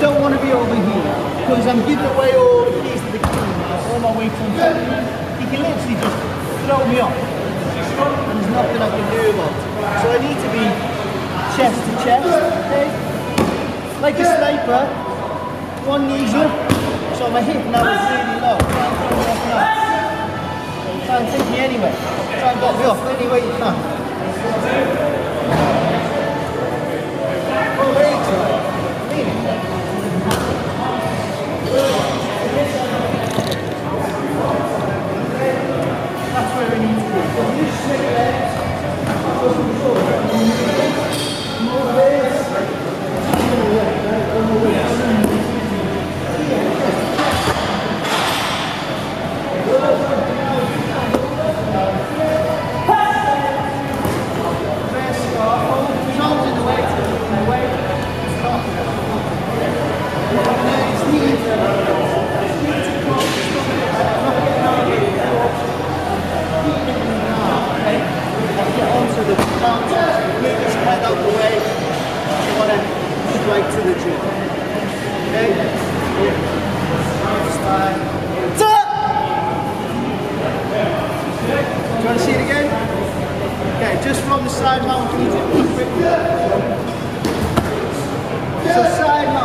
because I'm giving away all the keys to the kingdom, all my weight on top. He can literally just throw me off. And there's nothing I can do about it. So I need to be chest to chest, okay? Like a sniper, one knee's up, so my hip now is really low. Try and take me anyway. Try and get me off any way you can. about move his head out the way, you want to right to the gym. Okay? Do you want to see it again? Okay, just from the side mount, can you do it quick? So side mount.